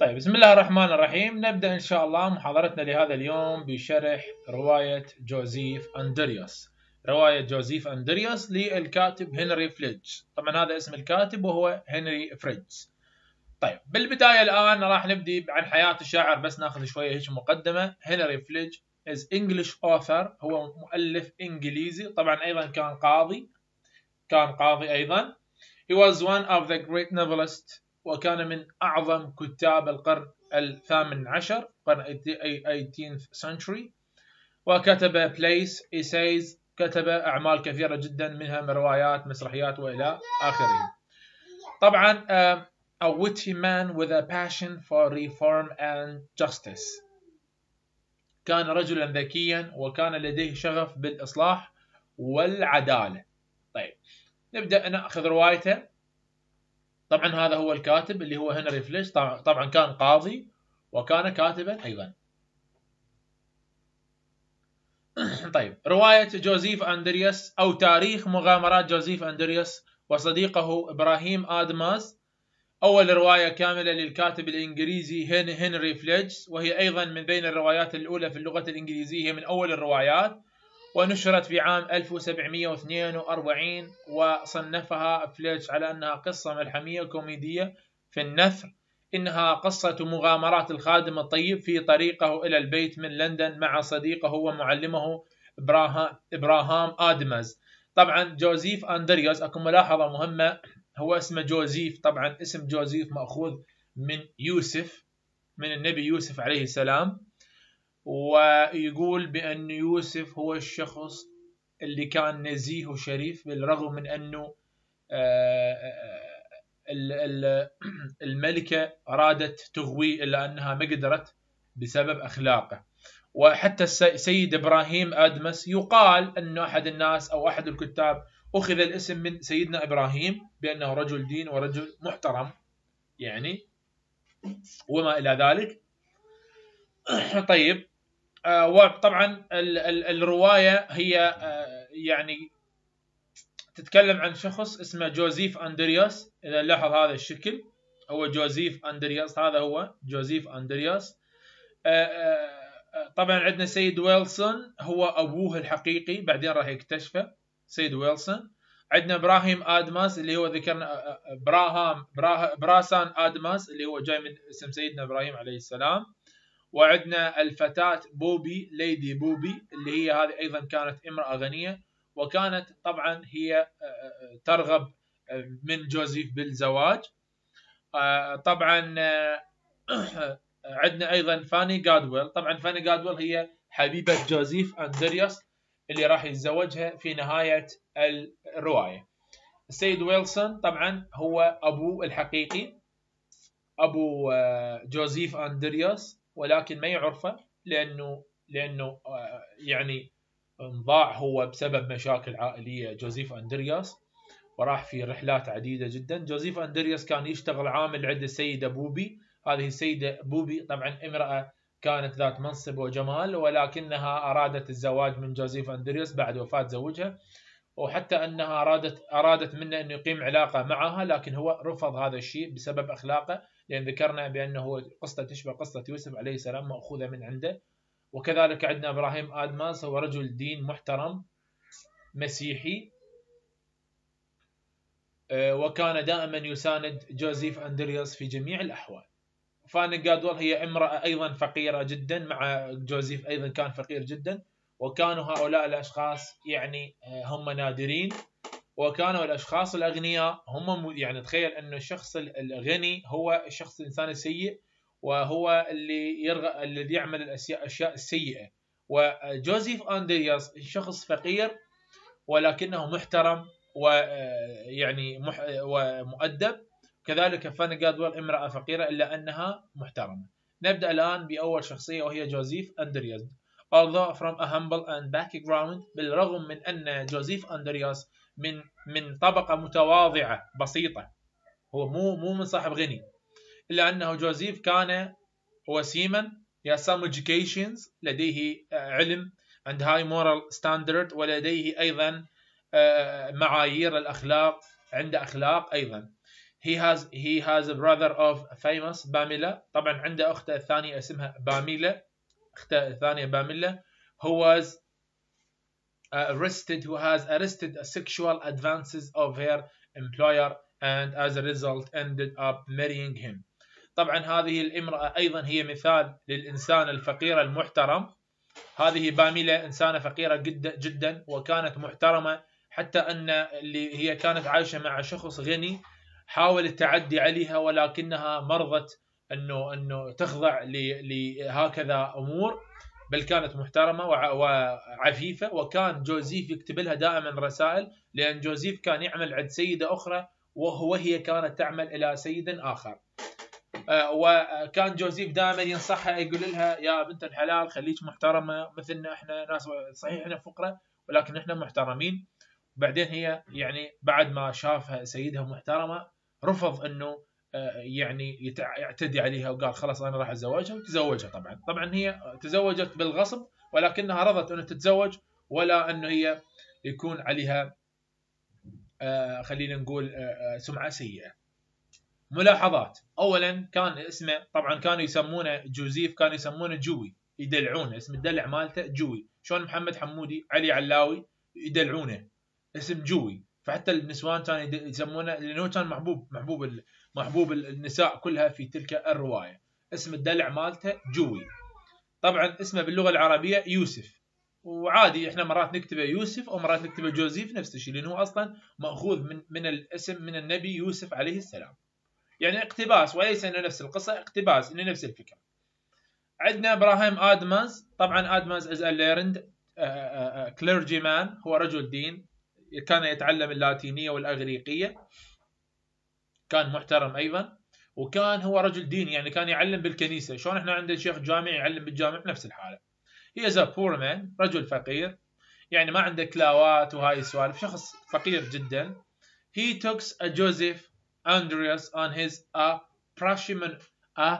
طيب بسم الله الرحمن الرحيم. نبدأ إن شاء الله محاضرتنا لهذا اليوم بشرح رواية جوزيف أندروز رواية جوزيف أندروز للكاتب هنري فيلدنج طبعا هذا اسم الكاتب وهو هنري فيلدنج. طيب بالبداية الآن راح نبدي عن حياة الشاعر بس ناخذ شوية هيك مقدمة. هنري فيلدنج is English author هو مؤلف إنجليزي. طبعا أيضا كان قاضي كان قاضي أيضا. He was one of the great novelists. وكان من أعظم كتاب القرن الثامن عشر قرن 18th century. وكتب plays essays كتب أعمال كثيرة جدا منها روايات مسرحيات وإلى آخره. طبعا a witty man with a passion for reform and justice. كان رجلا ذكيا وكان لديه شغف بالإصلاح والعدالة. طيب نبدأ نأخذ روايته. طبعا هذا هو الكاتب اللي هو هنري فليش طبعا كان قاضي وكان كاتبا أيضا. طيب رواية جوزيف أندرياس أو تاريخ مغامرات جوزيف أندرياس وصديقه إبراهيم آدماز أول رواية كاملة للكاتب الإنجليزي هنري فليدج وهي أيضا من بين الروايات الأولى في اللغة الإنجليزية من أول الروايات. ونشرت في عام 1742 وصنفها فليتش على أنها قصة ملحمية كوميدية في النثر. إنها قصة مغامرات الخادم الطيب في طريقه إلى البيت من لندن مع صديقه ومعلمه إبراهام آدمز. طبعا جوزيف أندريوس أكو ملاحظة مهمة هو اسمه جوزيف. طبعا اسم جوزيف مأخوذ من يوسف من النبي يوسف عليه السلام. ويقول بأن يوسف هو الشخص اللي كان نزيه وشريف بالرغم من أنه الملكة أرادت تغويه إلا أنها ما قدرت بسبب أخلاقه. وحتى السيد إبراهيم أدمس يقال أنه أحد الناس أو أحد الكتاب أخذ الاسم من سيدنا إبراهيم بأنه رجل دين ورجل محترم يعني وما إلى ذلك. طيب آه، وطبعا الرواية هي آه، يعني تتكلم عن شخص اسمه جوزيف أندرياس. إذا لاحظ هذا الشكل هو جوزيف أندرياس. هذا هو جوزيف أندرياس. آه، طبعا عندنا سيد ويلسون هو أبوه الحقيقي. بعدين راح يكتشفه سيد ويلسون. عندنا إبراهيم آدمز اللي هو ذكرنا براهام Parson آدمز اللي هو جاي من اسم سيدنا إبراهيم عليه السلام. وعندنا الفتاة بوبي Lady بوبي اللي هي هذه أيضا كانت امرأة غنية وكانت طبعا هي آه، آه، ترغب آه، من جوزيف بالزواج. طبعا عندنا أيضا فاني جادويل. طبعا فاني جادويل هي حبيبة جوزيف أندروز اللي راح يتزوجها في نهاية الرواية. السيد ويلسون طبعا هو أبو الحقيقي أبو جوزيف أندرياس. ولكن ما يعرفه لأنه لأنه آه، يعني انضاع هو بسبب مشاكل عائلية. جوزيف أندرياس وراح في رحلات عديدة جدا. جوزيف أندرياس كان يشتغل عامل عند السيدة بوبي. هذه السيدة بوبي طبعا امرأة كانت ذات منصب وجمال ولكنها أرادت الزواج من جوزيف أندرياس بعد وفاة زوجها. وحتى أنها أرادت أرادت منه انه يقيم علاقة معها لكن هو رفض هذا الشيء بسبب أخلاقه لأن ذكرنا بأنه قصة تشبه قصة يوسف عليه السلام مأخوذة من عنده. وكذلك عندنا إبراهيم ادماس هو رجل دين محترم مسيحي آه، وكان دائما يساند جوزيف أندرياس في جميع الأحوال. فان جادول هي امرأة أيضا فقيرة جدا مع جوزيف أيضا كان فقير جدا. وكانوا هؤلاء الأشخاص يعني آه، هم نادرين وكانوا الأشخاص الأغنياء هم يعني تخيل أنه الشخص الغني هو الشخص الانسان السيء وهو اللي يرغى الذي يعمل الأشياء السيئه وجوزيف أندرياس شخص فقير ولكنه محترم ويعني مح ومؤدب كذلك فان جادويل امرأة فقيرة إلا أنها محترمة. نبدأ الآن بأول شخصية وهي جوزيف أندرياس. Although from a humble and background بالرغم من أن جوزيف أندرياس من من طبقة متواضعة بسيطة هو مو مو من صاحب غني إلا أنه جوزيف كان وسيما يا some educations لديه آه، علم عند هاي moral standard ولديه أيضا آه، معايير الأخلاق عنده أخلاق أيضا. He has he has a brother of famous باميلا طبعا عنده أخته الثانية اسمها باميلا الثانية باميلا who was arrested who has arrested sexual advances of her employer and as a result ended up marrying him. طبعا هذه الامرأة أيضا هي مثال للإنسان الفقير المحترم. هذه باميلا إنسانة فقيرة جدا, جدا وكانت محترمة حتى أن اللي هي كانت عايشة مع شخص غني حاول التعدي عليها ولكنها مرضت أنه أنه تخضع لهكذا أمور بل كانت محترمة وعفيفة وكان جوزيف يكتب لها دائما رسائل لأن جوزيف كان يعمل عند سيدة أخرى وهو هي كانت تعمل إلى سيد آخر. آه، وكان جوزيف دائما ينصحها يقول لها يا بنت الحلال خليك محترمة مثلنا إحنا ناس صحيح إحنا فقراء ولكن إحنا محترمين. بعدين هي يعني بعد ما شافها سيدها محترمة رفض إنه يعني يعتدي عليها وقال خلاص أنا راح أتزوجها وتزوجها طبعا. طبعا هي تزوجت بالغصب ولكنها رضت انه تتزوج ولا انه هي يكون عليها آه، خلينا نقول سمعة سيئة. ملاحظات. اولا كان اسمه طبعا كانوا يسمونه جوزيف كانوا يسمونه جوي يدلعونه. اسم الدلع مالته جوي. شلون محمد حمودي علي علاوي يدلعونه؟ اسم جوي. فحتى النسوان كانوا يسمونه لأنه كان محبوب محبوب محبوب النساء كلها في تلك الرواية. اسم الدلع مالته جوي. طبعا اسمه باللغة العربية يوسف. وعادي إحنا مرات نكتبه يوسف أو مرات نكتبه جوزيف نفس الشيء لأنه أصلا مأخوذ من من الاسم من النبي يوسف عليه السلام. يعني اقتباس وليس إنه نفس القصة اقتباس إنه نفس الفكرة. عندنا إبراهيم ادمز طبعا ادمز is learned clergyman هو رجل دين كان يتعلم اللاتينية والأغريقية. كان محترم أيضا وكان هو رجل دين يعني كان يعلم بالكنيسة. شلون إحنا عندنا شيخ جامع يعلم بالجامع نفس الحالة. He is poor man رجل فقير. يعني ما عنده كلاوات وهاي السوالف. شخص فقير جدا. He took a Joseph Andrews on his a parishioner a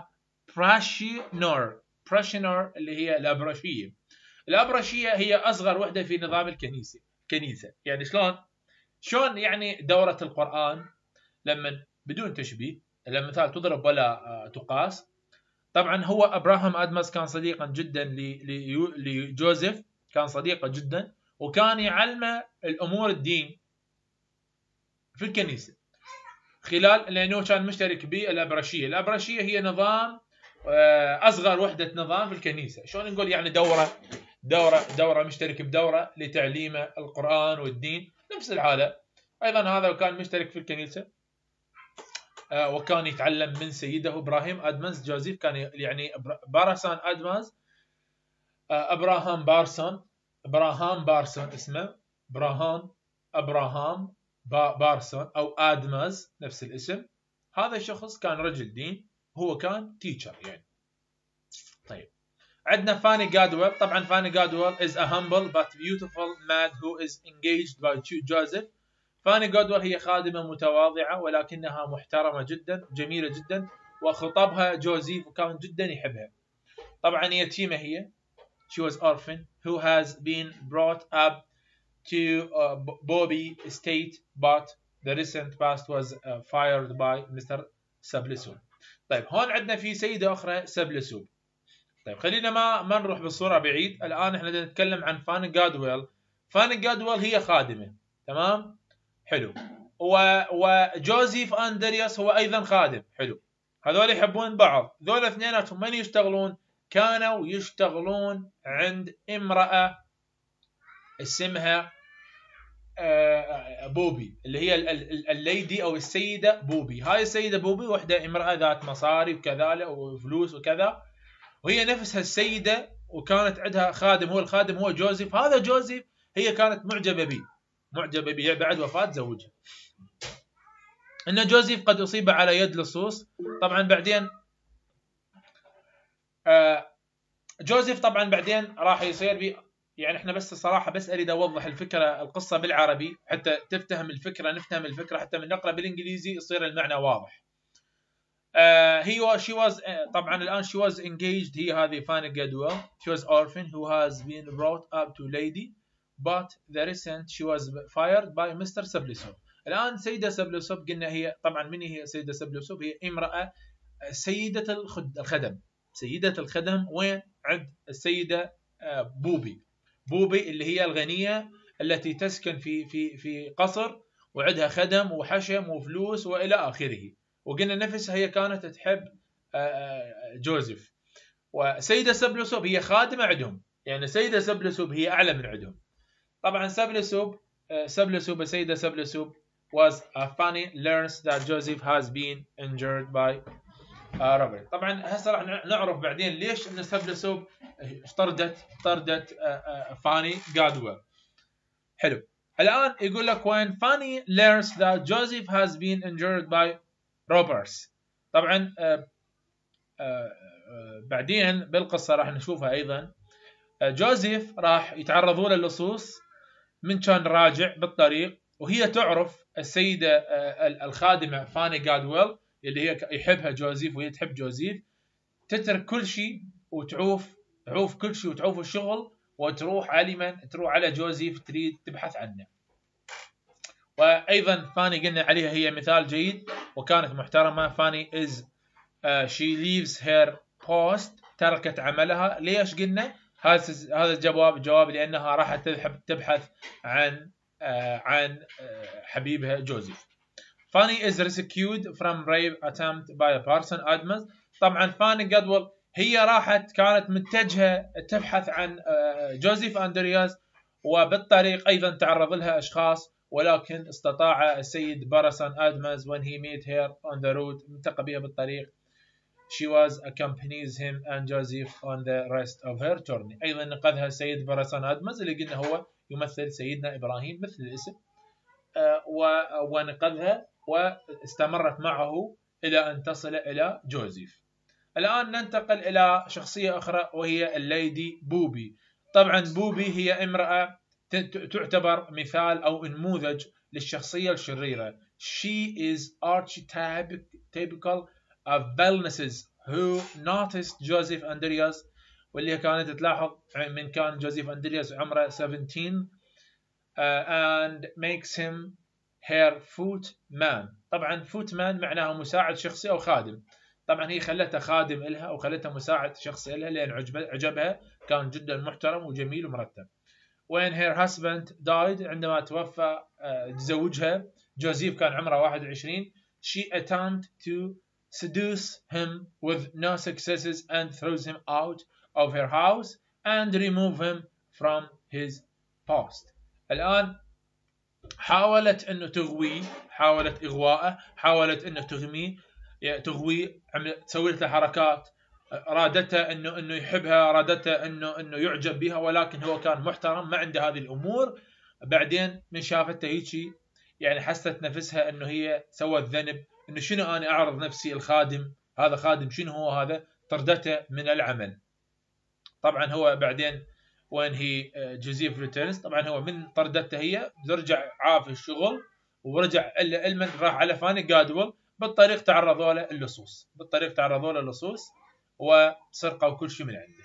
parishioner parishioner اللي هي الأبرشية. الأبرشية هي أصغر وحدة في نظام الكنيسة. كنيسة. يعني شلون؟ شلون يعني دورة القرآن؟ لما بدون تشبيه لما مثال تضرب ولا آه، تقاس. طبعا هو أبراهام ادمس كان صديقا جدا لجوزيف كان صديقه جدا وكان يعلمه الأمور الدين في الكنيسة. خلال لأنه كان مشترك بالأبرشية، الأبرشية هي نظام آه، أصغر وحدة نظام في الكنيسة، شلون نقول يعني دورة دورة دورة مشترك بدورة لتعليمه القرآن والدين، نفس الحالة. أيضا هذا كان مشترك في الكنيسة. وكان يتعلم من سيده إبراهيم ادمز جوزيف كان يعني Parson ادمز آه، إبراهام Parson. إبراهام Parson اسمه. ابراهام إبراهام Parson أو ادمز نفس الاسم. هذا الشخص كان رجل دين. هو كان teacher يعني. طيب. عندنا فاني جادويل طبعا فاني جادويل is a humble but beautiful maid who is engaged by Joseph. فاني جادويل هي خادمة متواضعة ولكنها محترمة جدا جميلة جدا وخطبها جوزيف وكان جدا يحبها. طبعا يتيمة هي. She was orphan. Who has been brought up to uh, Booby estate but the recent past was uh, fired by Mrs. سلبسلوب طيب هون عندنا في سيدة أخرى سلبسلوب طيب خلينا ما ما نروح بالصورة بعيد. الآن إحنا نتكلم عن فان جادويل. فان جادويل هي خادمة تمام؟ حلو. و... وجوزيف أندروز هو أيضا خادم. حلو. هذول يحبون بعض. ذول اثنيناتهم من يشتغلون؟ كانوا يشتغلون عند امرأة اسمها آه، بوبي اللي هي ال Lady أو السيدة بوبي. هاي السيدة بوبي وحدة امرأة ذات مصاري وكذا وفلوس وكذا. وهي نفسها السيدة وكانت عندها خادم. هو الخادم هو جوزيف. هذا جوزيف هي كانت معجبة به معجبه به بعد وفاة زوجها. إن جوزيف قد أصيب على يد لصوص. طبعا بعدين آه، جوزيف طبعا بعدين راح يصير يعني إحنا بس الصراحة بس أريد أوضح الفكرة القصة بالعربي حتى تفتهم الفكرة نفهم الفكرة حتى من نقرأ بالإنجليزي يصير المعنى واضح. هي she was طبعا الآن she was engaged هي هذه فاني جادويل. She was orphan who has been brought up to lady. But the recent she was fired by Mrs. Slipslop الآن سيدة سلبسلوب قلنا هي طبعا من هي سيدة سلبسلوب هي امرأة سيدة الخدم. سيدة الخدم وين؟ عند السيدة آه، بوبي. بوبي اللي هي الغنية التي تسكن في في في قصر وعندها خدم وحشم وفلوس وإلى آخره. وقلنا نفسها هي كانت تحب آه، آه، جوزيف. وسيدة سبلوسوب هي خادمة عندهم. يعني سيدة سبلوسوب هي أعلى من عندهم. طبعا سبلوسوب سبلوسوب السيدة سبلوسوب was a Fanny learns that Joseph has been injured by robber طبعا هسه راح نعرف بعدين ليش إن سبلوسوب طردت طردت فاني جادويل حلو. الآن يقول لك when Fanny learns that Joseph has been injured by robbers. طبعا آه، آه، آه، بعدين بالقصة راح نشوفها أيضا. جوزيف راح يتعرضوا له اللصوص من كان راجع بالطريق وهي تعرف السيدة الخادمة فاني جادويل اللي هي يحبها جوزيف وهي تحب جوزيف تترك كل شيء وتعوف تعوف كل شيء وتعوف الشغل وتروح على من تروح على جوزيف تريد تبحث عنه. وأيضا فاني قلنا عليها هي مثال جيد وكانت محترمة. فاني is she leaves her post تركت عملها. ليش قلنا؟ هذا هذا الجواب جواب لأنها راحت تذهب تبحث عن uh, عن uh, حبيبها جوزيف. فاني rescued from rape attempt by a person Adams. طبعا فاني جدول هي راحت كانت متجهة تبحث عن آه، جوزيف أندرياس وبالطريق أيضا تعرض لها أشخاص ولكن استطاع السيد بارسان أدمز when he met her on the road التقى بها بالطريق. She was accompanies him and Joseph on the rest of her journey. أيضا نقذها السيد بارسان أدمز اللي قلنا هو يمثل سيدنا إبراهيم مثل الاسم. آه، ونقذها واستمرت معه إلى أن تصل إلى جوزيف. الآن ننتقل إلى شخصية أخرى وهي ال Lady بوبي. طبعا بوبي هي امرأة تعتبر مثال أو نموذج للشخصية الشريرة. She is archetypical of villainesses who noticed Joseph Andrews. واللي كانت تلاحظ من كان جوزيف أندروز عمره 17 uh, and makes him her foot man. طبعا foot man معناها مساعد شخصي أو خادم. طبعا هي خلتها خادم لها وخلتها مساعد شخصي لها لأن عجبها كان جدا محترم وجميل ومرتب. When her husband died عندما توفى آه، زوجها جوزيف كان عمره 21 she attempted to seduce him with no successes and throws him out of her house and remove him from his post. الآن حاولت انه تغويه حاولت إغواءه حاولت انه تغميه تغوي تسوي له حركات. رادته انه انه يحبها رادته انه انه يعجب بها ولكن هو كان محترم ما عنده هذه الأمور. بعدين من شافته هيجي يعني حست نفسها أنه هي سوت ذنب. إنه شنو أنا أعرض نفسي الخادم؟ هذا خادم شنو هو هذا؟ طردته من العمل. طبعا هو بعدين وين هي جوزيف ريتيرنز طبعا هو من طردته هي رجع عاف الشغل ورجع إلمن راح على فاني جادول بالطريق تعرضوا له اللصوص. بالطريق تعرضوا له اللصوص وسرقوا كل شيء من عنده.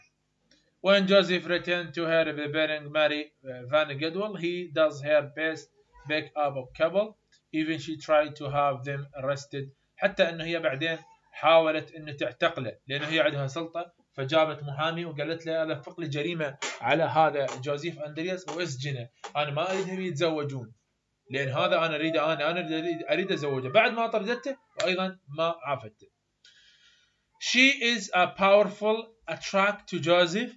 When Joseph returned to her preparing Mary Van Gedwell, he does her best back up a couple. Even she tried to have them arrested. حتى إنه هي بعدين حاولت إنه تعتقله لأنه هي عندها سلطة. فجابت محامي وقالت له الفق لي جريمة على هذا جوزيف أندرياس واسجنه أنا ما اريدهم يتزوجون. لأن هذا أنا اريده أنا أنا أريد أريد أزوجه. بعد ما طردته وأيضا ما عافته. She is a powerful attract to Joseph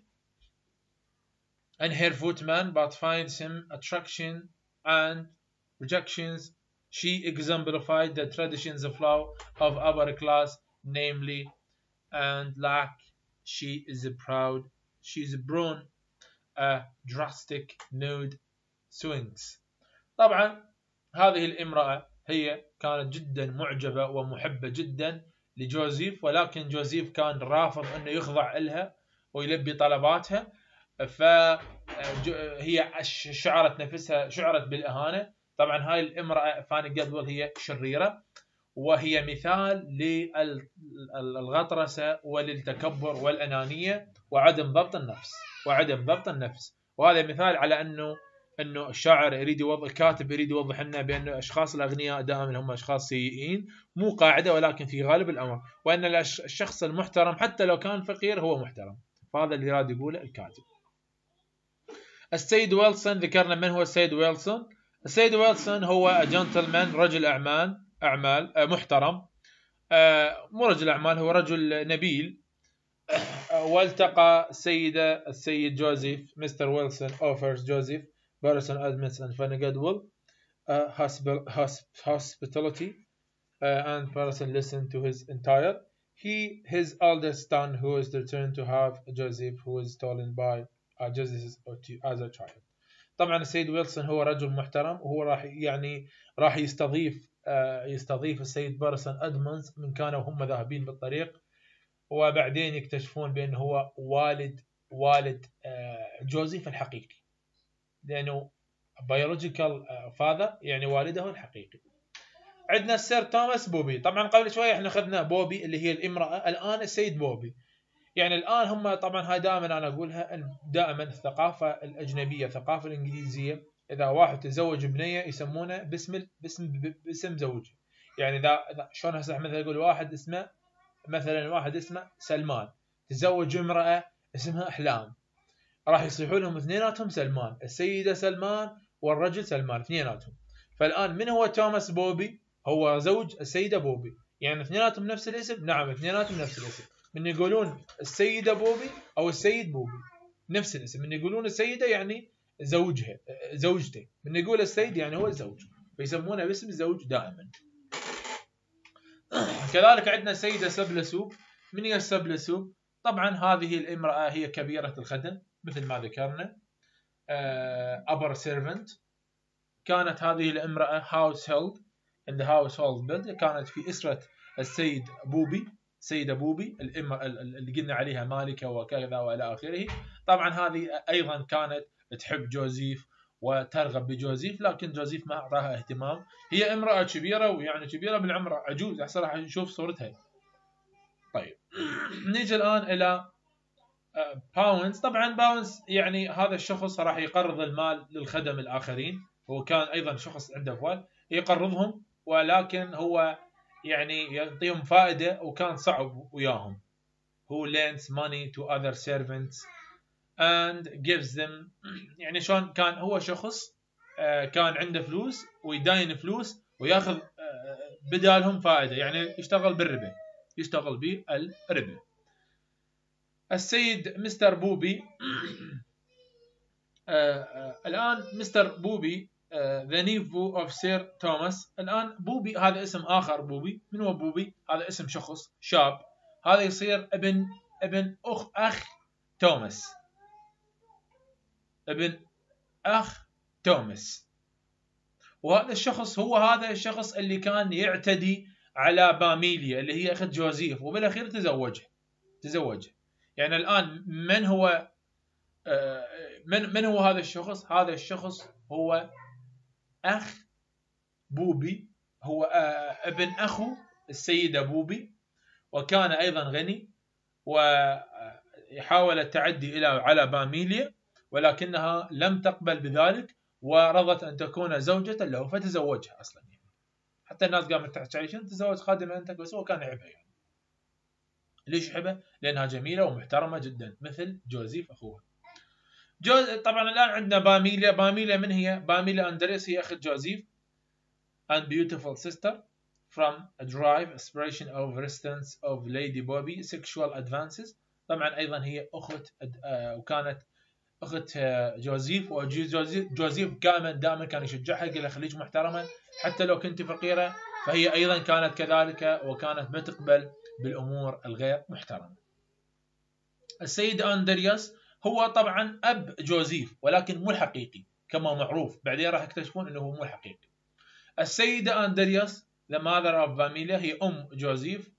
and her footman but finds him attraction and rejections she exemplified the traditions of law of upper class namely and like she is proud she is prone a drastic nude swings. طبعا هذه الامرأة هي كانت جدا معجبة ومحبة جدا لجوزيف ولكن جوزيف كان رافض أنه يخضع لها ويلبي طلباتها. فهي شعرت نفسها شعرت بالأهانة. طبعا هاي الامرأة فاني جدول هي شريرة وهي مثال للغطرسة وللتكبر والأنانية وعدم ضبط النفس وعدم ضبط النفس. وهذا مثال على أنه أنه الشاعر يريد يوضح الكاتب يريد يوضح لنا بان الاشخاص الأغنياء دائما هم أشخاص سيئين مو قاعدة ولكن في غالب الأمر. وأن الشخص المحترم حتى لو كان فقير هو محترم. فهذا اللي يراد يقوله الكاتب. السيد ويلسون ذكرنا من هو السيد ويلسون؟ السيد ويلسون هو جنتلمان رجل أعمال أعمال آه، محترم. آه، مو رجل أعمال هو رجل نبيل. آه، والتقى السيدة السيد جوزيف Mr. ويلسون offers جوزيف Parson ادمز and فاني جودويل hospitality and Parson listened to his entire. He his eldest son who is returned to be Joseph who was stolen by uh, gypsies as a child. طبعا السيد ويلسون هو رجل محترم وهو راح يعني راح يستضيف آه، يستضيف السيد Parson أدمز من كانوا هم ذاهبين بالطريق وبعدين يكتشفون بأنه هو والد والد آه، جوزيف الحقيقي. لأنه biological father يعني والده الحقيقي. عندنا السير توماس بوبي. طبعا قبل شوية إحنا أخذنا بوبي اللي هي الامرأة الآن السيد بوبي. يعني الآن هم طبعا هاي دائما أنا أقولها دائما الثقافة الأجنبية الثقافة الإنجليزية إذا واحد تزوج بنية يسمونه باسم باسم باسم زوجه يعني اذا شلون هسه مثلا يقول واحد اسمه؟ مثلا واحد اسمه سلمان. تزوج امرأة اسمها أحلام. راح يصيحوا لهم اثنيناتهم سلمان. السيدة سلمان والرجل سلمان اثنيناتهم. فالآن من هو توماس بوبي؟ هو زوج السيدة بوبي. يعني اثنيناتهم نفس الاسم؟ نعم اثنيناتهم نفس الاسم. من يقولون السيدة بوبي أو السيد بوبي. نفس الاسم. من يقولون السيدة يعني زوجها زوجته من يقول السيد يعني هو الزوج. فيسمونه باسم الزوج دائما. كذلك عندنا سيدة سلبسلوب من هي السلبسلوب طبعا هذه الامرأة هي كبيرة الخدم مثل ما ذكرنا. upper servant. كانت هذه الامرأة house held in the household build كانت في أسرة السيد بوبي. سيدة بوبي اللي قلنا عليها مالكة وكذا وإلى آخره. طبعا هذه أيضا كانت تحب جوزيف وترغب بجوزيف لكن جوزيف ما أعطاها اهتمام. هي امرأة كبيرة ويعني كبيرة بالعمر عجوز أحسن راح نشوف صورتها. طيب. نيجي الآن إلى باونز. طبعا باونز يعني هذا الشخص راح يقرض المال للخدم الآخرين. هو كان أيضا شخص عنده أموال يقرضهم ولكن هو يعني يعطيهم فائدة وكان صعب وياهم. Who lends money to other servants and gives them يعني شلون كان هو شخص آه، كان عنده فلوس ويداين فلوس وياخذ آه، بدالهم فائدة. يعني يشتغل بالربا. يشتغل بالربا. السيد Mr. Booby آه، الآن Mr. Booby the nephew of Sir Thomas الآن بوبي هذا اسم آخر بوبي من هو بوبي هذا اسم شخص شاب. هذا يصير ابن ابن أخ أخ توماس ابن أخ توماس وهذا الشخص هو هذا الشخص اللي كان يعتدي على باميليا اللي هي أخت جوزيف وبالأخير تزوجها تزوجها يعني الآن من هو آه، من من هو هذا الشخص؟ هذا الشخص هو أخ بوبي هو آه، ابن أخو السيدة بوبي وكان أيضا غني وحاول التعدي إلى على باميليا ولكنها لم تقبل بذلك ورضت أن تكون زوجة له فتزوجها أصلا يعني. حتى الناس قامت تحكي شنو تزوج خادمة أنت بس هو كان يحبها يعني. ليش يحبها؟ لأنها جميلة ومحترمة جدا مثل جوزيف أخوها جوز طبعا الآن عندنا باميليا باميليا من هي؟ باميليا اندريس هي أخت جوزيف and beautiful sister from a drive aspiration of resistance of Lady Bobby sexual advances طبعا أيضا هي أخت آه، وكانت أخت آه، جوزيف وجوزيف جوزيف دائما دائما كان يشجعها يقول خليك محترمه حتى لو كنت فقيرة فهي أيضا كانت كذلك وكانت ما تقبل بالأمور الغير محترمة. السيد اندرياس هو طبعا أب جوزيف ولكن مو الحقيقي كما معروف. بعدين راح يكتشفون إنه هو مو الحقيقي. السيدة أندرياس the mother of Pamela هي أم جوزيف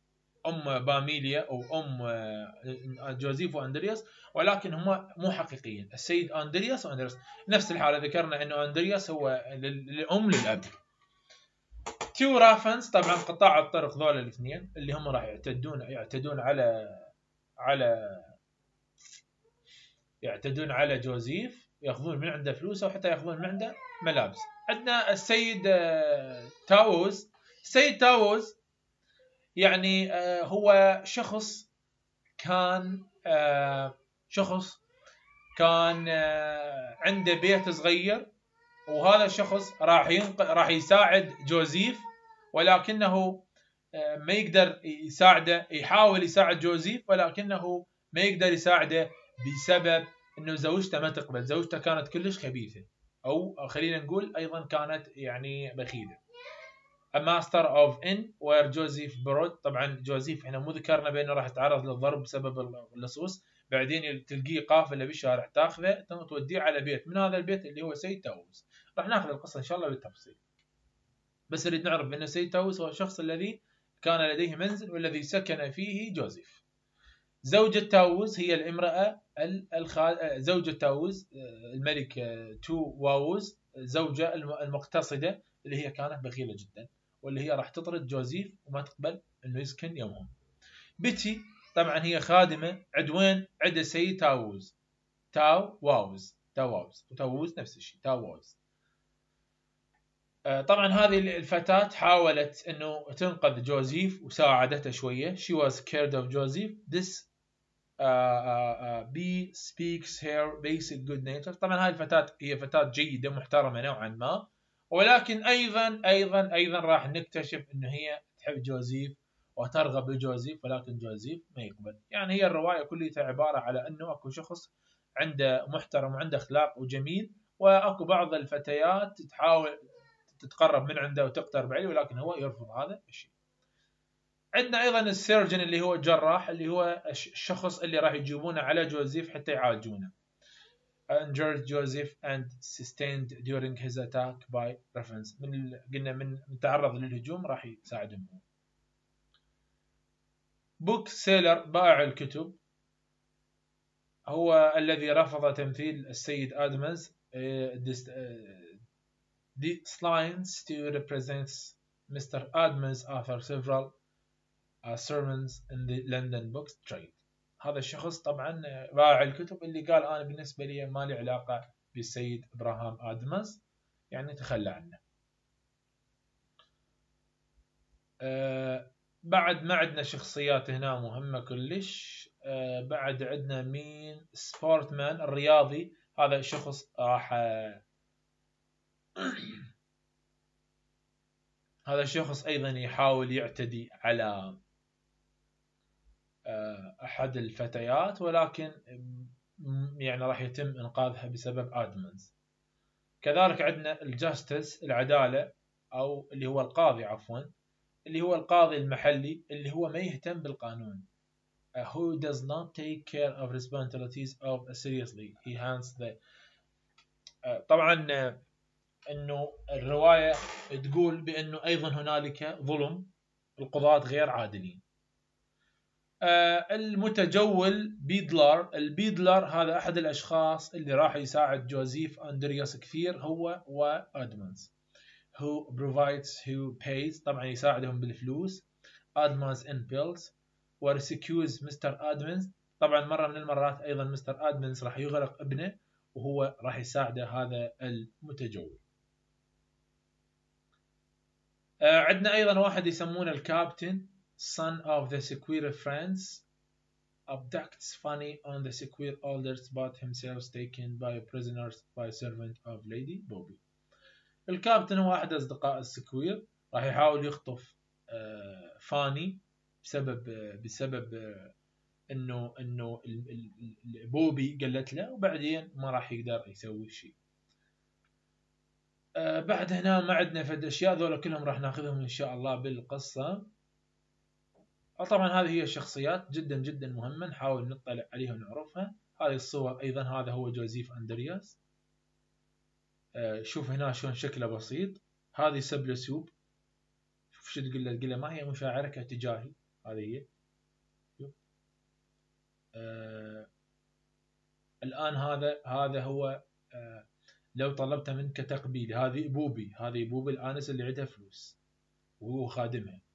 أم باميليا أو أم آه، جوزيف وأندرياس ولكن هم مو حقيقيين. السيد أندرياس واندرياس نفس الحالة ذكرنا إنه أندرياس هو الام للأب. two ruffians طبعا قطاع الطرق ذول الاثنين اللي هم راح يعتدون يعتدون على على يعتدون على جوزيف ياخذون من عنده فلوس أو حتى ياخذون من عنده ملابس. عندنا السيد آه، تاوز السيد تاوز يعني آه، هو شخص كان آه، شخص كان عنده بيت صغير وهذا الشخص راح ينق... راح يساعد جوزيف ولكنه ما يقدر يساعده يحاول يساعد جوزيف ولكنه ما يقدر يساعده بسبب إنه زوجته ما تقبل زوجته كانت كلش خبيثة. أو خلينا نقول أيضا كانت يعني بخيلة. master of inn where Joseph brought طبعا جوزيف إحنا مو ذكرنا بأنه راح يتعرض للضرب بسبب اللصوص بعدين تلقيه قافله بالشارع تاخذه توديه على بيت. من هذا البيت اللي هو سيد تاوز راح ناخذ القصة إن شاء الله بالتفصيل. بس نريد نعرف ان سيد تاوز هو الشخص الذي كان لديه منزل والذي سكن فيه جوزيف زوجة تاوز هي الامرأة. زوجة تاوز الملك تو واوز زوجة المقتصدة اللي هي كانت بخيلة جدا واللي هي راح تطرد جوزيف وما تقبل إنه يسكن يمهم. بيتي طبعا هي خادمة عدوين عند سيد تاوز. تاو واوز تاو واوز وتاوز نفس الشيء تاو واوز. طبعا هذه الفتاة حاولت إنه تنقذ جوزيف وساعدته شوية. She was scared of Joseph. This بي سبيكس هير بيسك جود نيتشر طبعا هاي الفتاة هي فتاة جيدة محترمة نوعا ما. ولكن أيضا أيضا أيضا راح نكتشف إنه هي تحب جوزيف وترغب بجوزيف ولكن جوزيف ما يقبل. يعني هي الرواية كلها عبارة على إنه أكو شخص عنده محترم وعنده أخلاق وجميل وأكو بعض الفتيات تحاول تتقرب من عنده وتقترب عليه ولكن هو يرفض هذا الشيء. عندنا أيضا السيرجن اللي هو الجراح اللي هو الشخص اللي راح يجيبونه على جوزيف حتى يعالجونه. Injured Joseph and sustained during his attack by reference من قلنا من تعرض للهجوم راح يساعدهم. bookseller بائع الكتب. هو الذي رفض تمثيل السيد آدمز. declines to represent Mr. Adams author of several sermons in the London Books Trade. هذا الشخص طبعا باع الكتب اللي قال أنا بالنسبة لي ما لي علاقة بالسيد إبراهام آدمز يعني تخلى عنه. أه بعد ما عندنا شخصيات هنا مهمة كلش بعد عندنا مين؟ سبورتمان الرياضي. هذا شخص راح هذا الشخص أيضا يحاول يعتدي على آه، أحد الفتيات ولكن يعني راح يتم إنقاذها بسبب آدمنز. كذلك عندنا ال justice العدالة أو اللي هو القاضي عفوا اللي هو القاضي المحلي اللي هو ما يهتم بالقانون. Uh, who does not take care of responsibilities of seriously. He hands the uh, طبعا uh, إنه الرواية تقول بأنه أيضا هنالك ظلم القضاة غير عادلين. آه، المتجول peddler. ال peddler هذا أحد الأشخاص اللي راح يساعد جوزيف أندرياس كثير هو وأدمانز who provides who pays. طبعا يساعدهم بالفلوس. Adams inn bills و rescues Mr. Adams طبعا مرة من المرات أيضا Mr. Adams راح يغرق ابنه وهو راح يساعده هذا المتجول. آه، عندنا أيضا واحد يسمونه الكابتن. One of the Squire friends, abducts Fanny on the Squire orders but himself taken by prisoners by servant of Lady Booby. الكابتن هو أحد أصدقاء ال squire راح يحاول يخطف فاني بسبب بسبب إنه إنه بوبي قالت له وبعدين ما راح يقدر يسوي شيء. بعد هنا ما عندنا فد أشياء ذولا كلهم راح ناخذهم إن شاء الله بالقصة. طبعا هذه هي الشخصيات جدا جدا مهمة نحاول نطلع عليها ونعرفها. هذه الصور أيضا هذا هو جوزيف أندرياس. آه، شوف هنا شلون شكله بسيط. هذه سلبسلوب شوف شو تقول له تقول له ما هي مشاعرك تجاهي. هذه هي. آه الآن هذا هذا هو آه لو طلبت منك تقبيل هذه بوبي. هذه بوبي الآنس اللي عندها فلوس. وهو خادمها.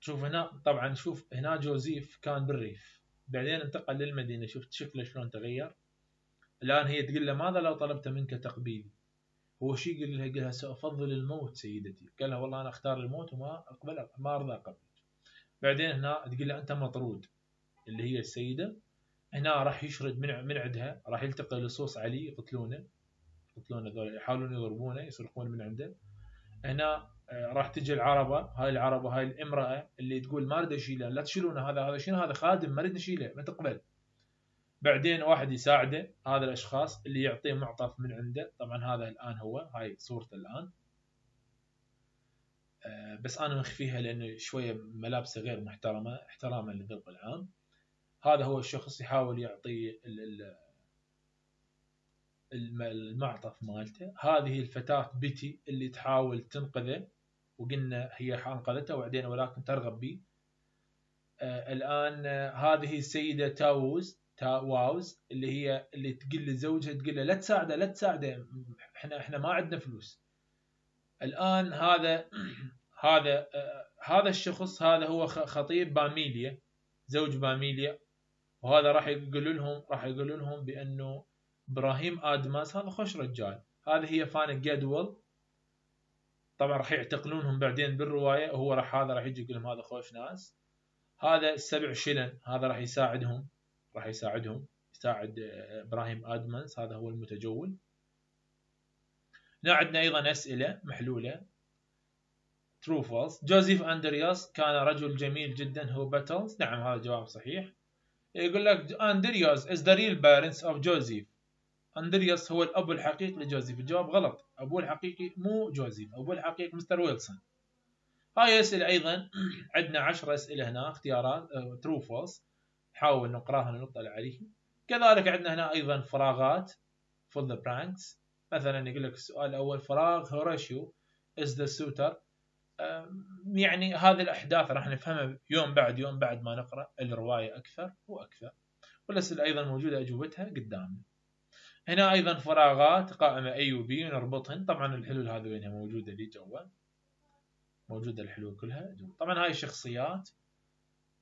شوف هنا طبعا شوف هنا جوزيف كان بالريف. بعدين انتقل للمدينة شفت شكله شلون تغير. الآن هي تقول له ماذا لو طلبت منك تقبيلي هو شي يقول لها يقول لها سأفضل الموت سيدتي. قال لها والله أنا أختار الموت وما أقبل ما أرضى قبلك بعدين هنا تقول له أنت مطرود. اللي هي السيدة. هنا راح يشرد من من عندها راح يلتقي لصوص علي يقتلونه. يقتلونه يحاولون يضربونه يسرقون من عنده. هنا راح تجي العربة هاي العربة هاي الامرأة اللي تقول ما أريد اشيله لا تشيلونه هذا هذا شنو؟ هذا خادم ما أريد اشيله ما تقبل. بعدين واحد يساعده هذا الأشخاص اللي يعطيه معطف من عنده طبعا هذا الآن هو هاي صورته الآن. آه، بس أنا مخفيها لأنه شوية ملابسه غير محترمة احتراما للذوق العام. هذا هو الشخص يحاول يعطي المعطف مالته. هذه الفتاة بيتي اللي تحاول تنقذه. وقلنا هي انقذته وبعدين ولكن ترغب به. آه الآن آه هذه السيدة تاوز تاواوز اللي هي اللي تقول لزوجها تقول له لا تساعده لا تساعده إحنا إحنا ما عندنا فلوس. الآن هذا هذا آه هذا الشخص هذا هو خطيب باميليا زوج باميليا وهذا راح يقول لهم راح يقول لهم بأنه إبراهيم آدماس هذا خوش رجال. هذه هي فانا جدول طبعا راح يعتقلونهم بعدين بالرواية وهو راح هذا راح يجي يقول لهم هذا خوش ناس. هذا السبع شلن هذا راح يساعدهم راح يساعدهم يساعد آه، إبراهيم ادمانس هذا هو المتجول. هنا عندنا أيضا أسئلة محلولة. True false. جوزيف اندرياس كان رجل جميل جدا هو باتلز نعم هذا جواب صحيح. يقول لك اندرياس is the real parents of جوزيف أندرياس هو الأب الحقيقي لجوزيف. الجواب غلط. ابوه الحقيقي مو جوزيف. ابوه الحقيقي مستر ويلسون. هاي أسئلة أيضا. عندنا 10 أسئلة هنا اختيارات true آه، false نحاول نقراها ونطلع عليهم. كذلك عندنا هنا أيضا فراغات for the blanks. مثلا يقول لك السؤال الأول فراغ هوريشيو is the suitor. يعني هذه الأحداث راح نفهمها يوم بعد يوم بعد ما نقرأ الرواية أكثر وأكثر. والأسئلة أيضا موجودة أجوبتها قدامنا. هنا أيضا فراغات قائمة اي وبي نربطهن. طبعا الحلول هذه وينها موجودة لي جوا موجودة الحلول كلها. جوا طبعا هاي الشخصيات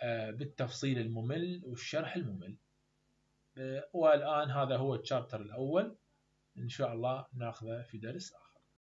آه، بالتفصيل الممل والشرح الممل. آه، والآن هذا هو الشابتر الأول. إن شاء الله ناخذه في درس آخر.